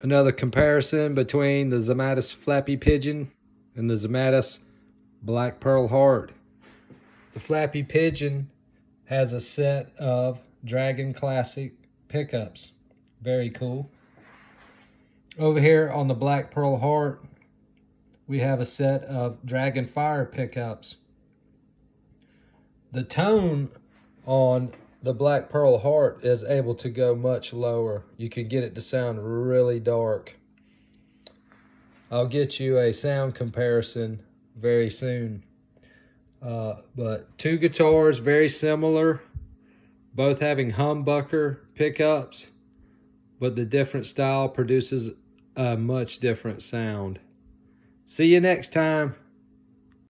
Another comparison between the Zemaitis Flappy Pigeon and the Zemaitis Black Pearl Heart. The Flappy Pigeon has a set of Dragon Classic pickups. Very cool. Over here on the Black Pearl Heart, we have a set of Dragon Fire pickups. The tone on the Black Pearl Heart is able to go much lower. You can get it to sound really dark. I'll get you a sound comparison very soon. Uh, but two guitars, very similar, both having humbucker pickups, but the different style produces a much different sound. See you next time.